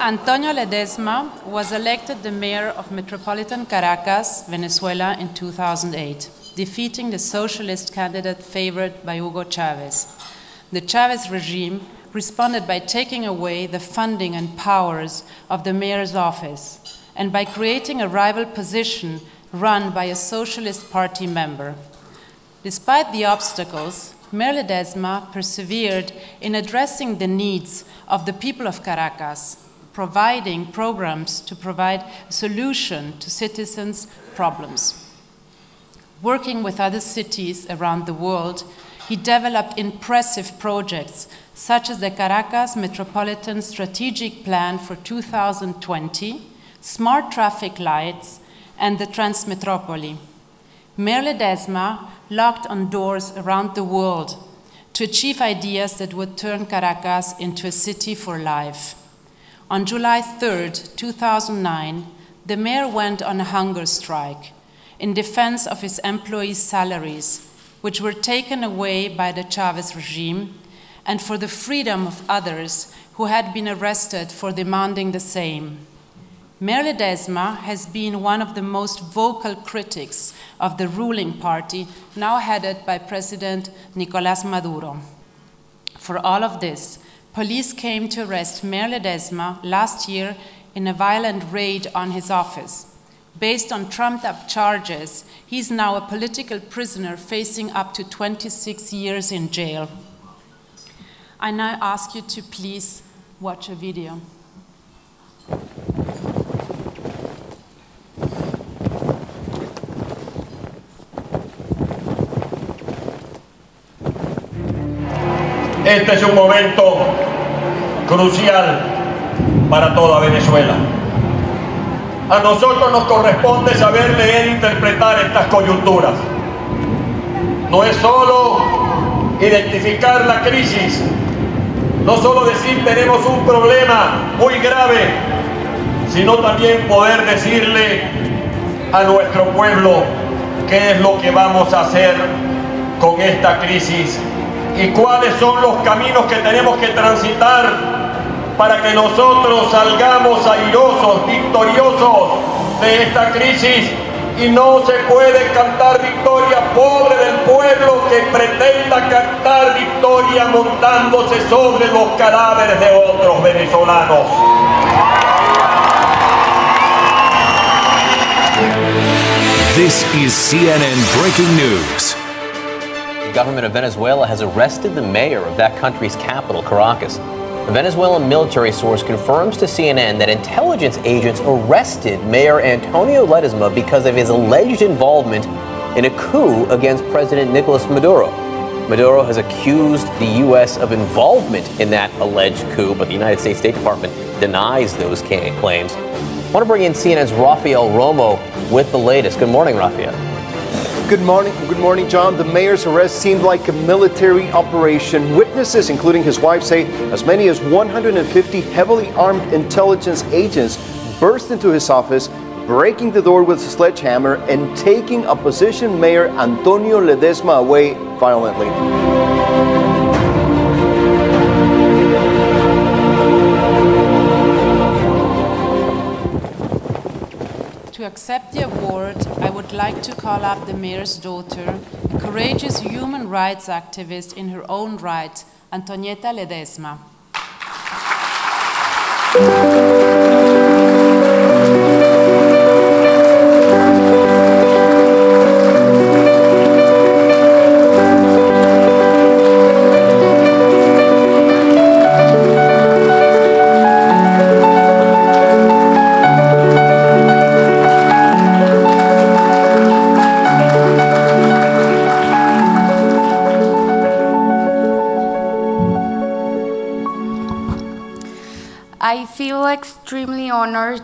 Antonio Ledezma was elected the mayor of Metropolitan Caracas, Venezuela in 2008, defeating the socialist candidate favored by Hugo Chavez. The Chavez regime responded by taking away the funding and powers of the mayor's office and by creating a rival position run by a Socialist Party member. Despite the obstacles, Mayor Ledezma persevered in addressing the needs of the people of Caracas, providing programs to provide a solution to citizens' problems. Working with other cities around the world, he developed impressive projects such as the Caracas Metropolitan Strategic Plan for 2020, smart traffic lights, and the Transmetropoli. Mayor Ledezma locked on doors around the world to achieve ideas that would turn Caracas into a city for life. On July 3, 2009, the mayor went on a hunger strike in defense of his employees' salaries, which were taken away by the Chavez regime, and for the freedom of others who had been arrested for demanding the same. Mayor Ledezma has been one of the most vocal critics of the ruling party, now headed by President Nicolas Maduro. For all of this, police came to arrest Mayor Ledezma last year in a violent raid on his office. Based on trumped up charges, he is now a political prisoner facing up to 26 years in jail. I now ask you to please watch a video. Este es un momento crucial para toda Venezuela. A nosotros nos corresponde saber leer e interpretar estas coyunturas. No es solo identificar la crisis, no solo decir tenemos un problema muy grave, sino también poder decirle a nuestro pueblo qué es lo que vamos a hacer con esta crisis y cuáles son los caminos que tenemos que transitar para que nosotros salgamos airosos, victoriosos de esta crisis y no se puede cantar victoria pobre del pueblo que pretenda cantar victoria montándose sobre los cadáveres de otros venezolanos. This is CNN Breaking News. Government of Venezuela has arrested the mayor of that country's capital, Caracas. A Venezuelan military source confirms to CNN that intelligence agents arrested Mayor Antonio Ledezma because of his alleged involvement in a coup against President Nicolas Maduro. Maduro has accused the U.S. of involvement in that alleged coup, but the United States State Department denies those claims. I want to bring in CNN's Rafael Romo with the latest. Good morning, Rafael. Good morning, good morning, John. The mayor's arrest seemed like a military operation. Witnesses, including his wife, say as many as 150 heavily armed intelligence agents burst into his office, breaking the door with a sledgehammer and taking opposition mayor Antonio Ledezma away violently. To accept the award, would like to call up the mayor's daughter, a courageous human rights activist in her own right, Antonieta Ledezma.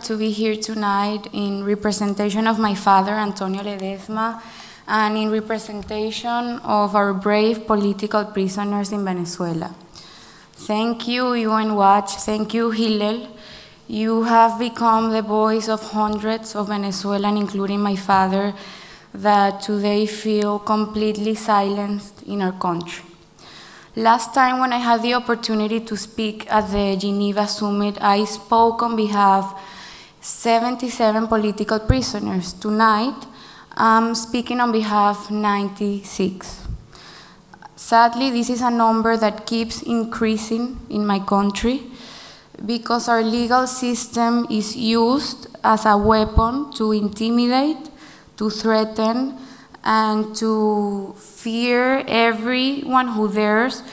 To be here tonight in representation of my father, Antonio Ledezma, and in representation of our brave political prisoners in Venezuela. Thank you, UN Watch. Thank you, Hillel. You have become the voice of hundreds of Venezuelans, including my father, that today feel completely silenced in our country. Last time when I had the opportunity to speak at the Geneva Summit, I spoke on behalf 77 political prisoners. Tonight, I'm speaking on behalf 96. Sadly, this is a number that keeps increasing in my country because our legal system is used as a weapon to intimidate, to threaten, and to fear everyone who dares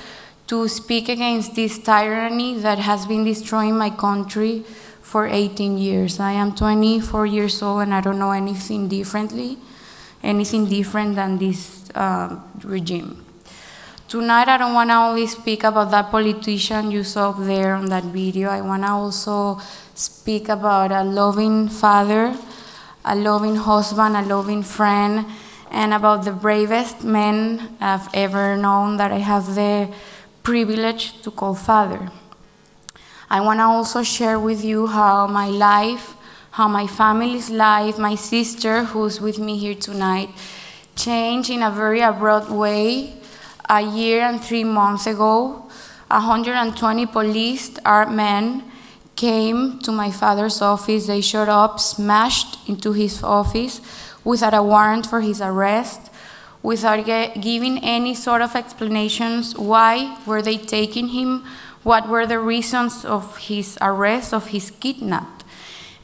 to speak against this tyranny that has been destroying my country for 18 years. I am 24 years old and I don't know anything differently, anything different than this uh, regime. Tonight, I don't want to only speak about that politician you saw up there on that video. I want to also speak about a loving father, a loving husband, a loving friend, and about the bravest men I've ever known that I have the privilege to call father. I want to also share with you how my life, how my family's life, my sister, who's with me here tonight, changed in a very abrupt way a year and three months ago, 120 police armed men came to my father's office. They showed up, smashed into his office without a warrant for his arrest, without giving any sort of explanations why were they taking him, what were the reasons of his arrest, of his kidnap.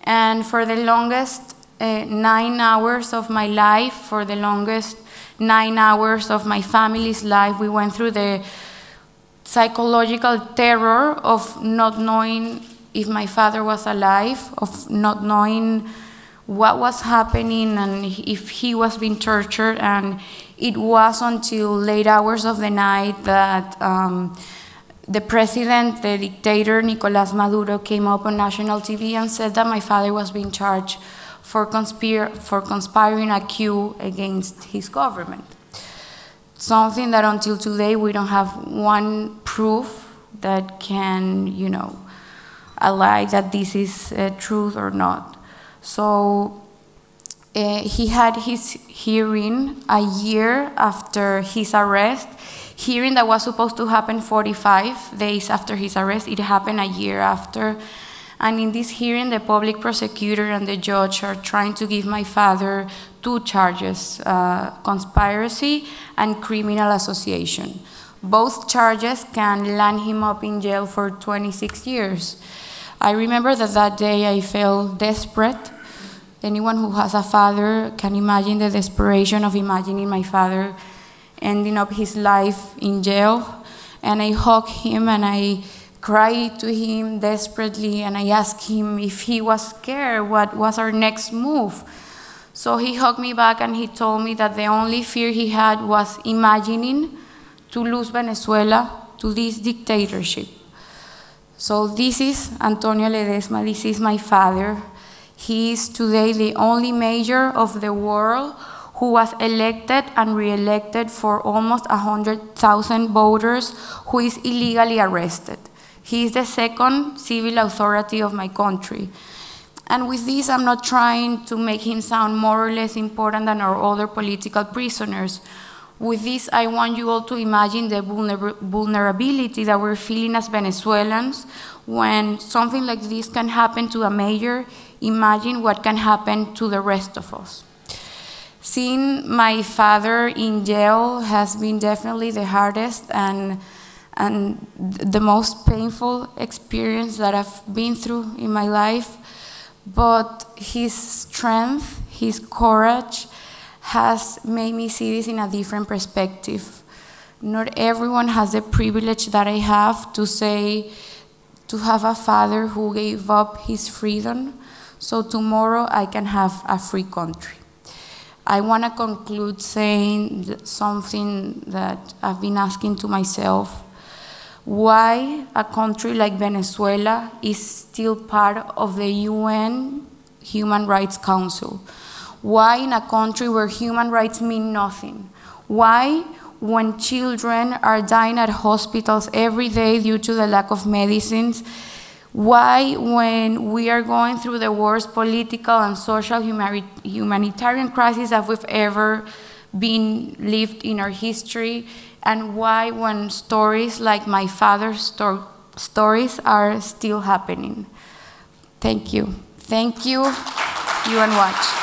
And for the longest uh, nine hours of my life, for the longest nine hours of my family's life. We went through the psychological terror of not knowing if my father was alive, of not knowing what was happening and if he was being tortured. And it was until late hours of the night that um, the president, the dictator Nicolas Maduro, came up on national TV and said that my father was being charged for, conspir for conspiring a coup against his government. Something that until today we don't have one proof that can, you know, ally that this is uh, truth or not. So uh, he had his hearing a year after his arrest. Hearing that was supposed to happen 45 days after his arrest, it happened a year after. And in this hearing, the public prosecutor and the judge are trying to give my father two charges uh, conspiracy and criminal association. Both charges can land him up in jail for 26 years. I remember that that day I felt desperate. Anyone who has a father can imagine the desperation of imagining my father ending up his life in jail. And I hugged him and I cried to him desperately and I asked him if he was scared, what was our next move. So he hugged me back and he told me that the only fear he had was imagining to lose Venezuela to this dictatorship. So this is Antonio Ledezma, this is my father. He is today the only mayor of the world who was elected and re-elected for almost 100,000 voters who is illegally arrested. He is the second civil authority of my country. And with this, I'm not trying to make him sound more or less important than our other political prisoners. With this, I want you all to imagine the vulner vulnerability that we're feeling as Venezuelans when something like this can happen to a mayor. Imagine what can happen to the rest of us. Seeing my father in jail has been definitely the hardest and and the most painful experience that I've been through in my life. But his strength, his courage has made me see this in a different perspective. Not everyone has the privilege that I have to say, to have a father who gave up his freedom, so tomorrow I can have a free country. I want to conclude saying something that I've been asking to myself why a country like Venezuela is still part of the UN Human Rights Council. Why in a country where human rights mean nothing? Why when children are dying at hospitals every day due to the lack of medicines? Why, when we are going through the worst political and social humanitarian crisis that we've ever been lived in our history, and why when stories like my father's sto stories are still happening. Thank you. Thank you. UN Watch.